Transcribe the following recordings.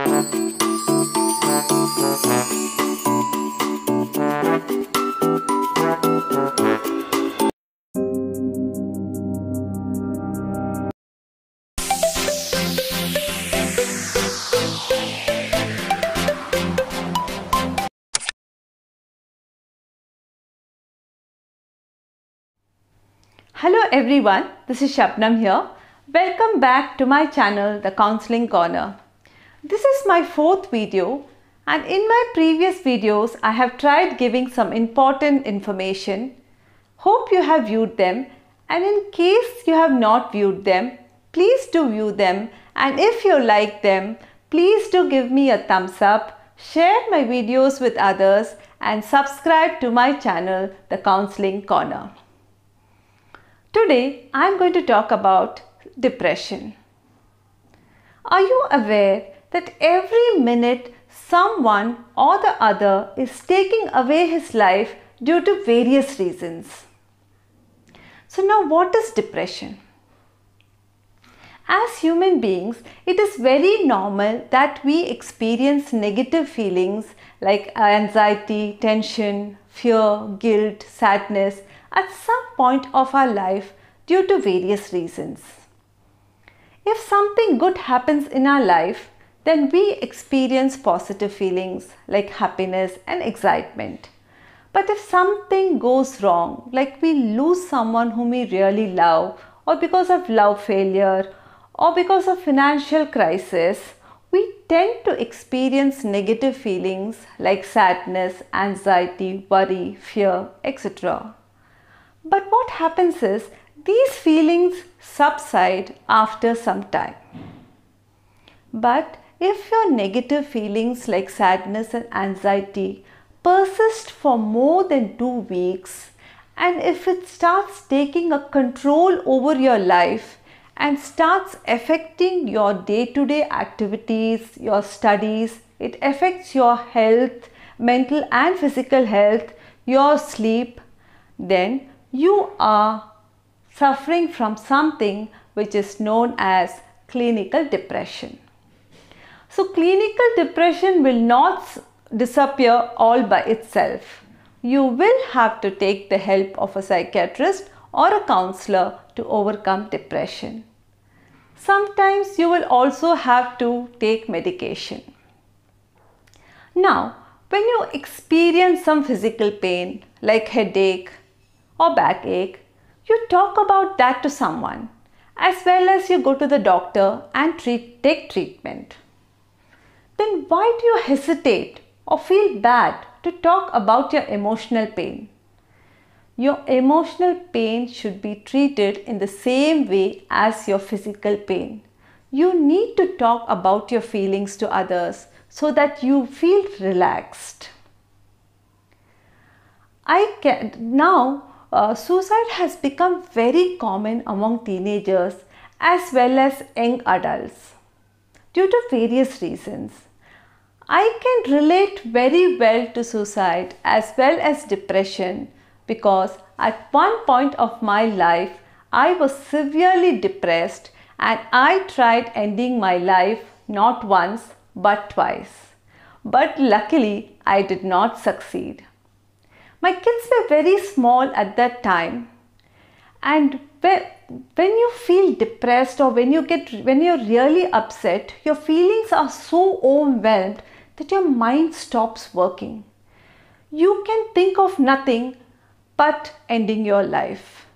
Hello everyone, this is Shabnam here. Welcome back to my channel, The Counseling Corner. This is my fourth video and in my previous videos I have tried giving some important information. Hope you have viewed them and in case you have not viewed them, please do view them and if you like them, please do give me a thumbs up, share my videos with others and subscribe to my channel, The Counseling Corner. Today I am going to talk about depression. Are you aware that every minute someone or the other is taking away his life due to various reasons? So now what is depression? As human beings, it is very normal that we experience negative feelings like anxiety, tension, fear, guilt, sadness at some point of our life due to various reasons. If something good happens in our life, then we experience positive feelings like happiness and excitement. But if something goes wrong, like we lose someone whom we really love, or because of love failure, or because of financial crisis, we tend to experience negative feelings like sadness, anxiety, worry, fear, etc. But what happens is these feelings subside after some time. But if your negative feelings like sadness and anxiety persist for more than two weeks, and if it starts taking a control over your life and starts affecting your day to day activities, your studies, it affects your health, mental and physical health, your sleep, then you are suffering from something which is known as clinical depression. So, clinical depression will not disappear all by itself. You will have to take the help of a psychiatrist or a counselor to overcome depression. Sometimes you will also have to take medication. Now, when you experience some physical pain like headache, or backache, you talk about that to someone as well as you go to the doctor and treat, take treatment. Then why do you hesitate or feel bad to talk about your emotional pain? Your emotional pain should be treated in the same way as your physical pain. You need to talk about your feelings to others so that you feel relaxed. I can now uh, suicide has become very common among teenagers as well as young adults due to various reasons. I can relate very well to suicide as well as depression because at one point of my life I was severely depressed and I tried ending my life not once but twice. But luckily I did not succeed. My kids were very small at that time and when you feel depressed or when you get when you're really upset your feelings are so overwhelmed that your mind stops working you can think of nothing but ending your life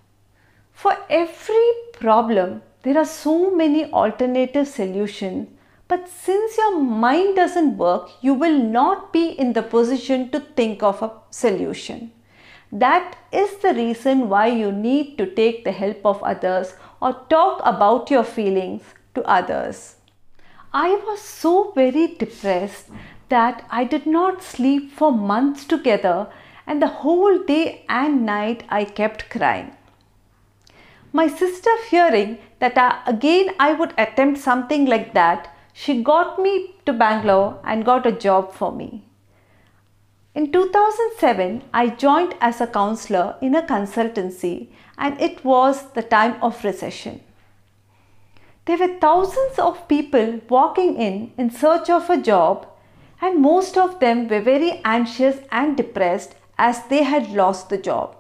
for every problem there are so many alternative solutions but since your mind doesn't work, you will not be in the position to think of a solution. That is the reason why you need to take the help of others or talk about your feelings to others. I was so very depressed that I did not sleep for months together and the whole day and night I kept crying. My sister fearing that I, again I would attempt something like that she got me to Bangalore and got a job for me. In 2007, I joined as a counselor in a consultancy and it was the time of recession. There were thousands of people walking in in search of a job and most of them were very anxious and depressed as they had lost the job.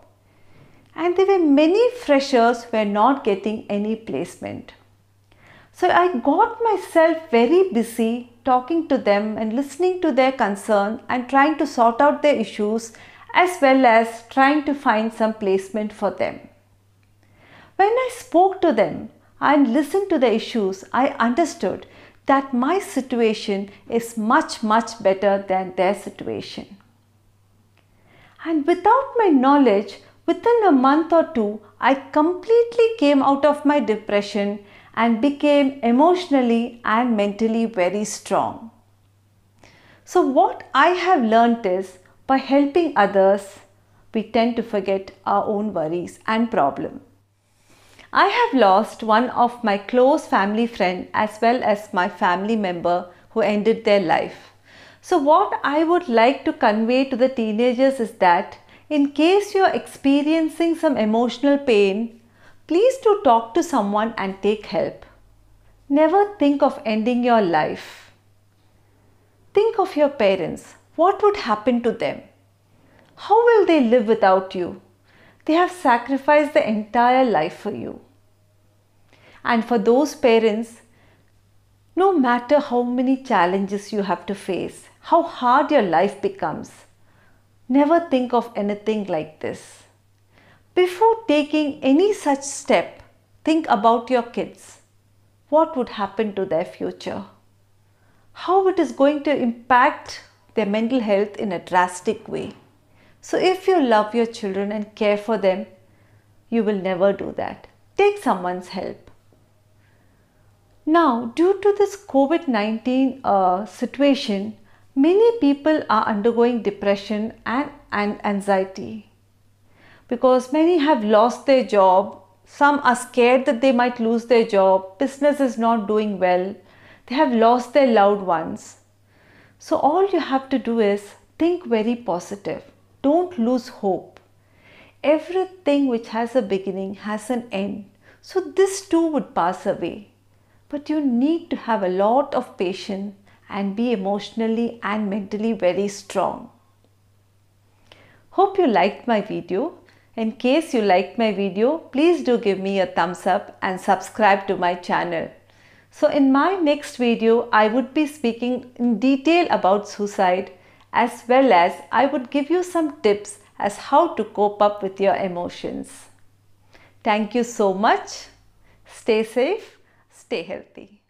And there were many freshers who were not getting any placement. So I got myself very busy talking to them and listening to their concern and trying to sort out their issues as well as trying to find some placement for them. When I spoke to them and listened to the issues, I understood that my situation is much, much better than their situation. And without my knowledge, within a month or two, I completely came out of my depression and became emotionally and mentally very strong. So, what I have learnt is by helping others, we tend to forget our own worries and problems. I have lost one of my close family friend as well as my family member who ended their life. So what I would like to convey to the teenagers is that in case you are experiencing some emotional pain, please do talk to someone and take help. Never think of ending your life. Think of your parents. What would happen to them? How will they live without you? They have sacrificed the entire life for you. And for those parents, no matter how many challenges you have to face, how hard your life becomes, never think of anything like this. Before taking any such step, think about your kids. What would happen to their future? How it is going to impact their mental health in a drastic way. So if you love your children and care for them, you will never do that. Take someone's help. Now, due to this COVID 19 uh, situation, many people are undergoing depression and, and anxiety because many have lost their job. Some are scared that they might lose their job, business is not doing well, they have lost their loved ones. So, all you have to do is think very positive don't lose hope. Everything which has a beginning has an end. So this too would pass away. But you need to have a lot of patience and be emotionally and mentally very strong. Hope you liked my video. In case you liked my video, please do give me a thumbs up and subscribe to my channel. So in my next video, I would be speaking in detail about suicide as well as I would give you some tips as how to cope up with your emotions. Thank you so much. Stay safe, stay healthy.